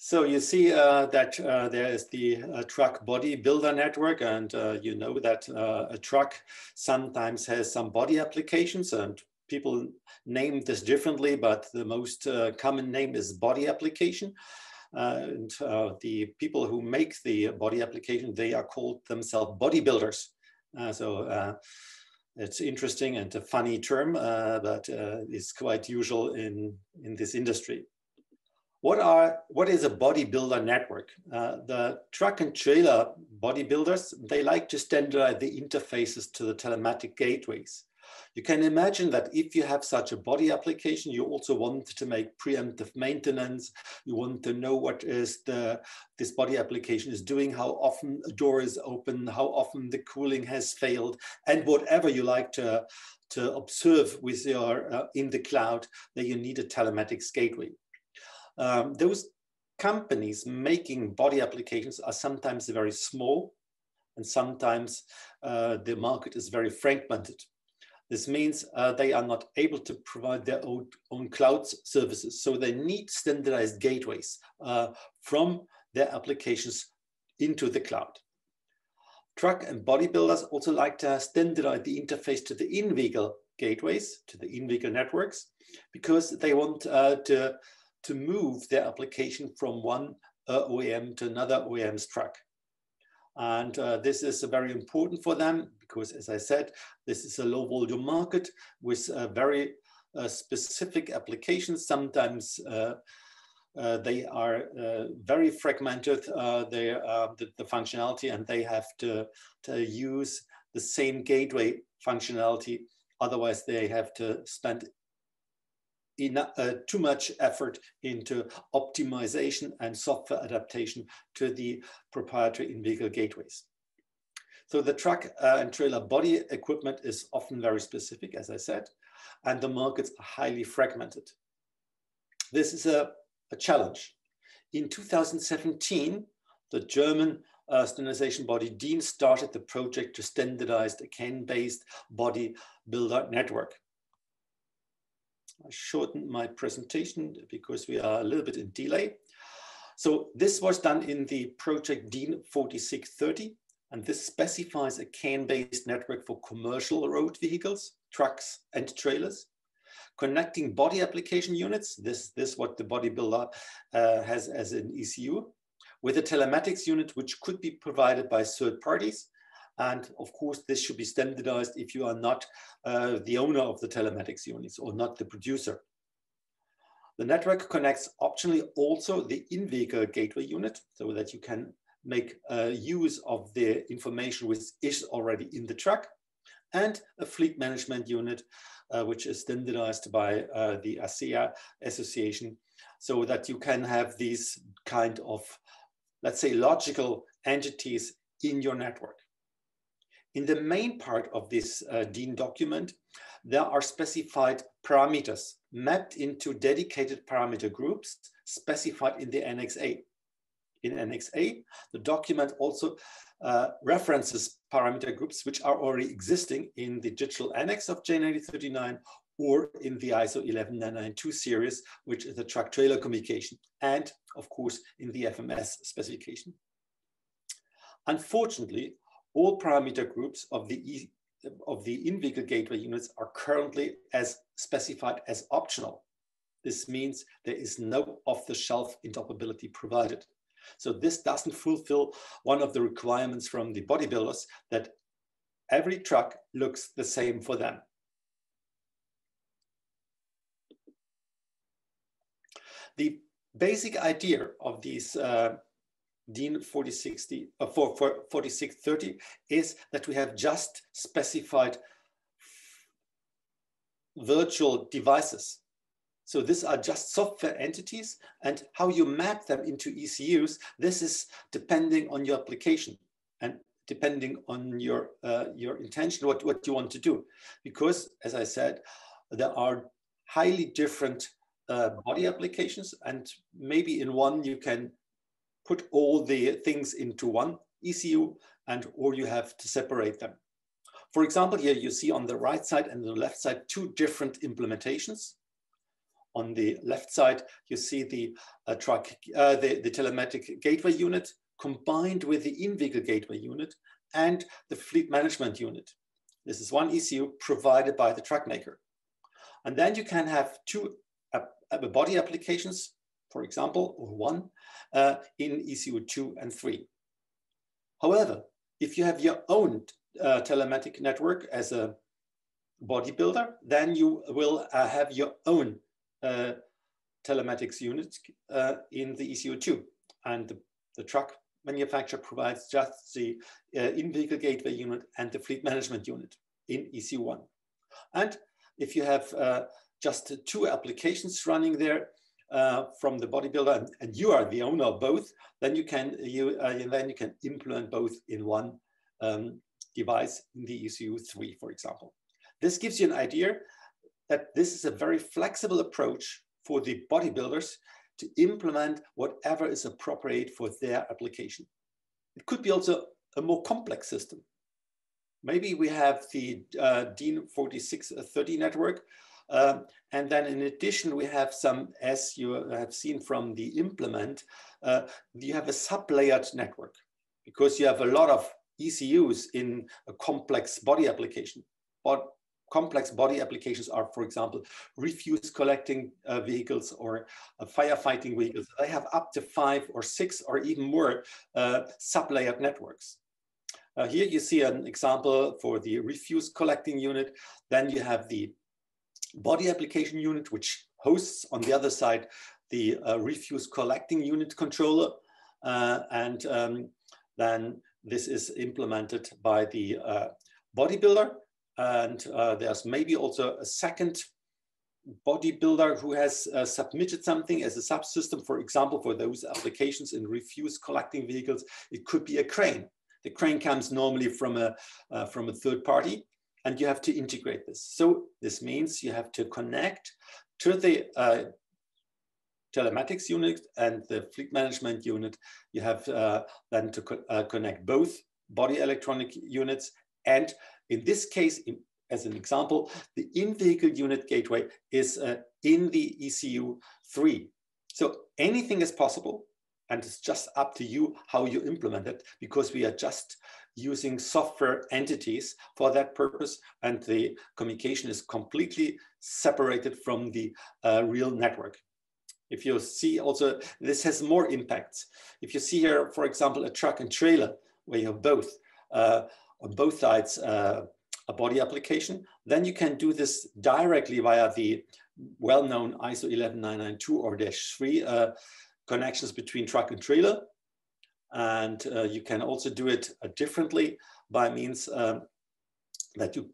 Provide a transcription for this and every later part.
So you see uh, that uh, there is the uh, truck body builder network and uh, you know that uh, a truck sometimes has some body applications and people name this differently, but the most uh, common name is body application. and the people who make the body application, they are called themselves bodybuilders. so it's interesting and a funny term, but it's quite usual in, in this industry. What are what is a bodybuilder network? Uh, the truck and trailer bodybuilders they like to standardize the interfaces to the telematic gateways. You can imagine that if you have such a body application, you also want to make preemptive maintenance. You want to know what is the this body application is doing, how often a door is open, how often the cooling has failed, and whatever you like to to observe with your uh, in the cloud, that you need a telematics gateway. Um, those companies making body applications are sometimes very small and sometimes uh, the market is very fragmented. This means uh, they are not able to provide their own, own cloud services. So they need standardized gateways uh, from their applications into the cloud. Truck and bodybuilders also like to standardize the interface to the in-vehicle gateways, to the in-vehicle networks, because they want uh, to to move their application from one uh, OEM to another OEM's truck. And uh, this is very important for them because, as I said, this is a low volume market with uh, very uh, specific applications. Sometimes uh, uh, they are very fragmented, they, the, the, functionality, and they have to, to use the same gateway functionality. Otherwise, they have to spend enough, uh, too much effort into optimization and software adaptation to the proprietary in-vehicle gateways. So the truck uh, and trailer body equipment is often very specific, as I said, and the markets are highly fragmented. This is a, a challenge. In 2017, the German uh, standardization body DIN started the project to standardize the CAN-based body builder network. I shortened my presentation because we are a little bit in delay. So this was done in the project DIN 4630, and this specifies a CAN-based network for commercial road vehicles, trucks, and trailers. Connecting body application units, this, this what the bodybuilder uh, has as an ECU, with a telematics unit which could be provided by third parties and of course, this should be standardized if you are not uh, the owner of the telematics units or not the producer. The network connects optionally also the in-vehicle gateway unit so that you can make uh, use of the information which is already in the truck and a fleet management unit, uh, which is standardized by uh, the ACEA association so that you can have these kind of, let's say, logical entities in your network. In the main part of this uh, DIN document, there are specified parameters mapped into dedicated parameter groups specified in the Annex A. In Annex A, the document also uh, references parameter groups which are already existing in the digital annex of J1939 or in the ISO 11992 series, which is the truck trailer communication, and of course in the FMS specification. Unfortunately, all parameter groups of the, e of the in-vehicle gateway units are currently as specified as optional. This means there is no off-the-shelf interoperability provided. So this doesn't fulfill one of the requirements from the bodybuilders that every truck looks the same for them. The basic idea of these uh, DIN 4060, uh, for, for 4630 is that we have just specified virtual devices. So these are just software entities and how you map them into ECUs, this is depending on your application and depending on your, uh, your intention, what, what you want to do. Because as I said, there are highly different uh, body applications and maybe in one you can put all the things into one ECU and or you have to separate them. For example, here you see on the right side and the left side two different implementations. on the left side, you see the uh, truck, uh, the, the telematic gateway unit combined with the in-vehicle gateway unit and the fleet management unit. This is one ECU provided by the truck maker. And then you can have two uh, uh body applications, for example, or one uh, in ECU two and three. However, if you have your own uh, telematic network as a bodybuilder, then you will uh, have your own uh, telematics unit uh, in the ECU2. And the, the, truck manufacturer provides just the uh, in-vehicle gateway unit and the fleet management unit in ECU1. And if you have uh, just two applications running there, uh, from the bodybuilder and, and, you are the owner of both, then you can you uh, then you can implement both in one um, device in the ECU3, for example. This gives you an idea that this is a very flexible approach for the bodybuilders to implement whatever is appropriate for their application. It could be also a more complex system. Maybe we have the uh, DIN 4630 network, um, and then in addition, we have some, as you have seen from the implement, uh, you have a sub-layered network because you have a lot of ECUs in a complex body application. But complex body applications are, for example, refuse collecting uh, vehicles or uh, firefighting vehicles. They have up to five or six or even more uh, sub-layered networks. Uh, here you see an example for the refuse collecting unit. Then you have the body application unit, which hosts on the other side the uh, refuse collecting unit controller. Uh, and um, then this is implemented by the uh, bodybuilder. And uh, there's maybe also a second bodybuilder who has uh, submitted something as a subsystem, for example, for those applications in refuse collecting vehicles, it could be a crane. The crane comes normally from a, uh, from a third party and you have to integrate this. So this means you have to connect to the uh, telematics unit and the fleet management unit. You have uh, then to co uh, connect both body electronic units. And in this case, in, as an example, the in-vehicle unit gateway is uh, in the ECU 3. So anything is possible and it's just up to you how you implement it because we are just using software entities for that purpose and the communication is completely separated from the uh, real network. If you see also, this has more impacts. If you see here, for example, a truck and trailer where you have both, uh, on both sides, uh, a body application, then you can do this directly via the well-known ISO 11992 or dash 3 uh, connections between truck and trailer. And uh, you can also do it uh, differently by means um, that you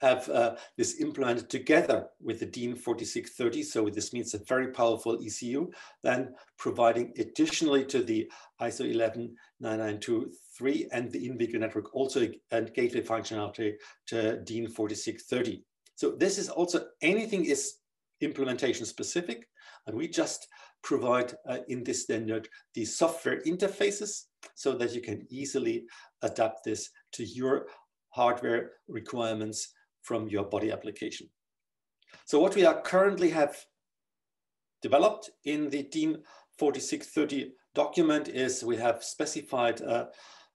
have uh, this implemented together with the DIN 4630. So this means a very powerful ECU, then providing additionally to the ISO 11993 and the in-vehicle network also a gateway functionality to DIN 4630. So this is also anything is implementation specific, and we just provide uh, in this standard the software interfaces so that you can easily adapt this to your hardware requirements from your body application. So what we are currently have developed in the DIN 4630 document is we have specified uh,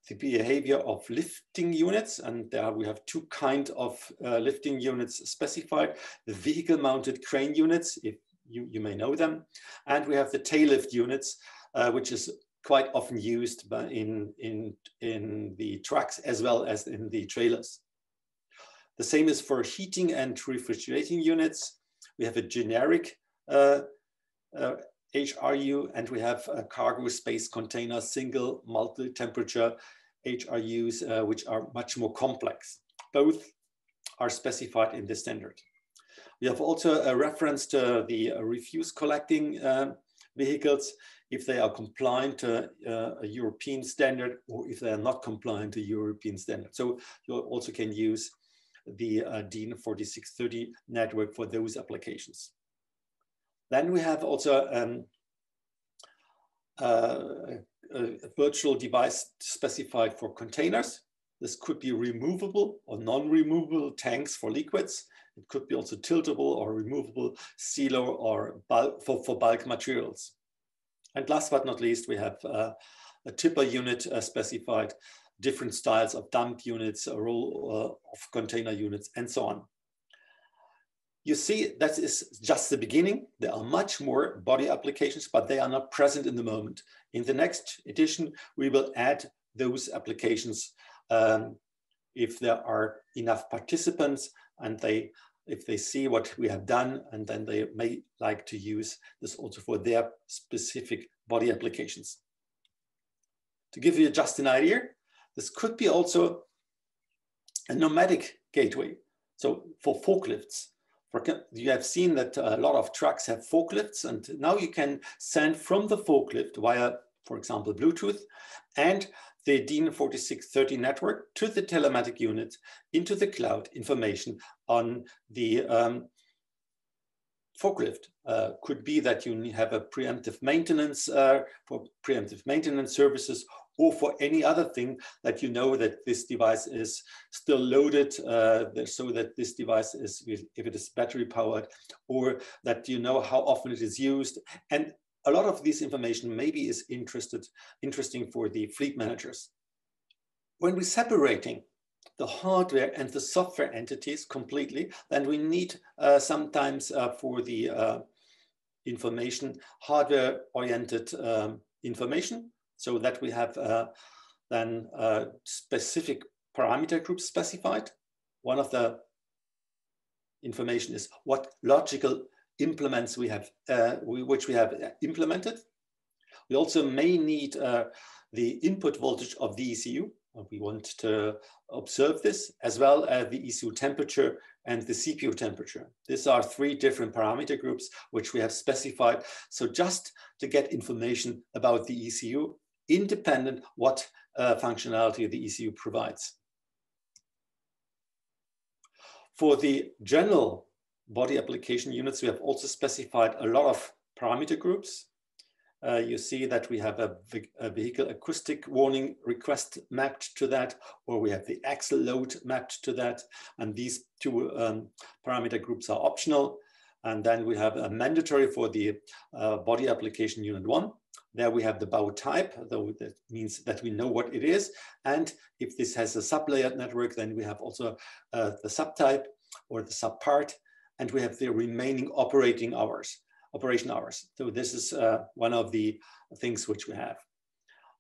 the behavior of lifting units and there we have two kind of uh, lifting units specified the vehicle mounted crane units if you, you may know them. And we have the tail lift units, uh, which is quite often used by in, in, in the trucks as well as in the trailers. The same is for heating and refrigerating units. We have a generic uh, uh, HRU and we have a cargo space container, single multi-temperature HRUs, uh, which are much more complex. Both are specified in the standard. We have also a reference to the uh, refuse collecting uh, vehicles if they are compliant to uh, a European standard or if they are not compliant to European standard. So you also can use the uh, DIN 4630 network for those applications. Then we have also um, uh, a virtual device specified for containers. This could be removable or non-removable tanks for liquids. It could be also tiltable or removable silo or bulk for, for bulk materials. And last but not least, we have uh, a tipper unit uh, specified, different styles of dump units, a roll uh, of container units, and so on. You see, that is just the beginning. There are much more body applications, but they are not present in the moment. In the next edition, we will add those applications um, if there are enough participants and they if they see what we have done and then they may like to use this also for their specific body applications. To give you just an idea, this could be also a nomadic gateway. So for forklifts, for, you have seen that a lot of trucks have forklifts and now you can send from the forklift via, for example, Bluetooth and the DIN 4630 network to the telematic unit into the cloud information on the um, forklift. Uh, could be that you have a preemptive maintenance uh, for preemptive maintenance services or for any other thing that you know that this device is still loaded uh, so that this device is, if it is battery powered, or that you know how often it is used. And a lot of this information maybe is interested, interesting for the fleet managers. When we're separating the hardware and the software entities completely, then we need uh, sometimes uh, for the uh, information, hardware-oriented um, information, so that we have uh, then specific parameter groups specified. One of the information is what logical implements we have, uh, we, which we have implemented. We also may need uh, the input voltage of the ECU. We want to observe this as well as the ECU temperature and the CPU temperature. These are three different parameter groups which we have specified. So just to get information about the ECU, independent what uh, functionality the ECU provides. For the general body application units, we have also specified a lot of parameter groups. Uh, you see that we have a, a, vehicle acoustic warning request mapped to that, or we have the axle load mapped to that. And these two um, parameter groups are optional. And then we have a mandatory for the uh, body application unit one. There we have the bow type, though that means that we know what it is. And if this has a sublayered network, then we have also uh, the subtype or the subpart and we have the remaining operating hours, operation hours. So this is uh, one of the things which we have.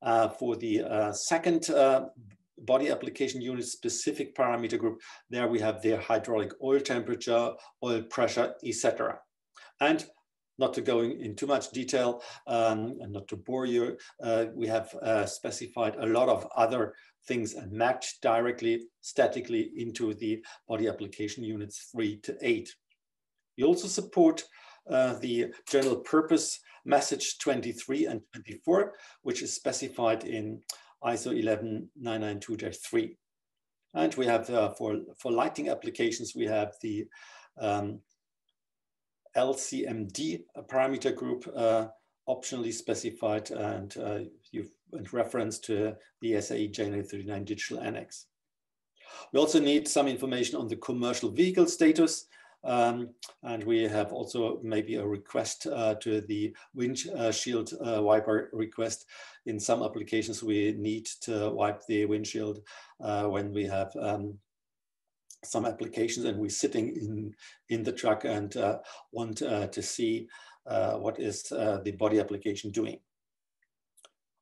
Uh, for the uh, second uh, body application unit specific parameter group, there we have the hydraulic oil temperature, oil pressure, etc. And not to go in, in too much detail um, and not to bore you, uh, we have uh, specified a lot of other things and mapped directly statically into the body application units three to eight. We also support uh, the general purpose message 23 and 24, which is specified in ISO 11992-3. And we have uh, for, for lighting applications, we have the um, LCMD parameter group uh, optionally specified and uh, you've and reference to the SAE J39 digital annex. We also need some information on the commercial vehicle status um, and we have also maybe a request uh, to the windshield uh, wiper request. In some applications, we need to wipe the windshield uh, when we have um, some applications and we're sitting in, in the truck and uh, want uh, to see uh, what is the body application doing.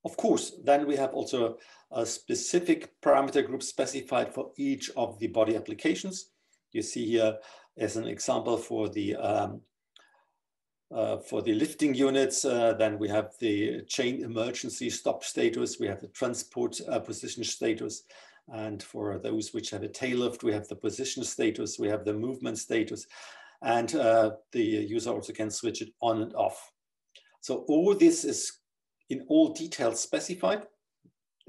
Of course, then we have also a specific parameter group specified for each of the body applications. You see here as an example for the um, uh, for the lifting units, uh, then we have the chain emergency stop status, we have the transport uh, position status, and for those which have a tail lift, we have the position status, we have the movement status, and uh, the user also can switch it on and off. So all this is in all details specified.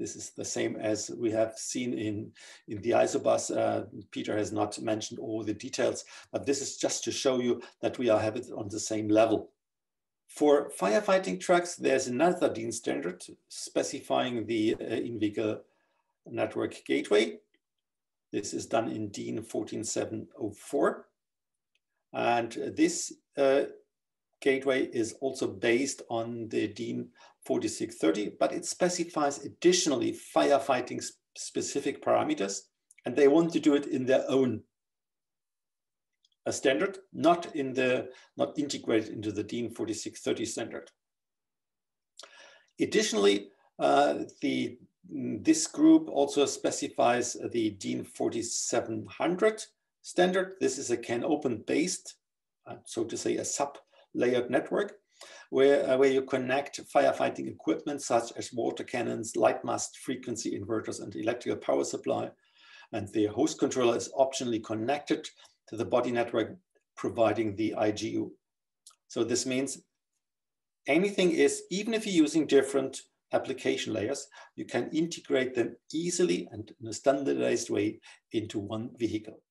This is the same as we have seen in, in the isobus. Uh, Peter has not mentioned all the details, but this is just to show you that we are having on the same level. For firefighting trucks, there's another DIN standard specifying the uh, in-vehicle network gateway. This is done in DIN 14704. And this uh, gateway is also based on the DIN 4630, but it specifies additionally firefighting specific parameters, and they want to do it in their own uh, standard, not in the not integrated into the DIN 4630 standard. Additionally, uh, the this group also specifies the DIN 4700 standard. This is a CANopen based, uh, so to say, a sub-layered network where, uh, where you connect firefighting equipment such as water cannons, light mast frequency inverters, and electrical power supply. And the host controller is optionally connected to the body network, providing the IGU. So this means anything is, even if you're using different application layers, you can integrate them easily and in a standardized way into one vehicle.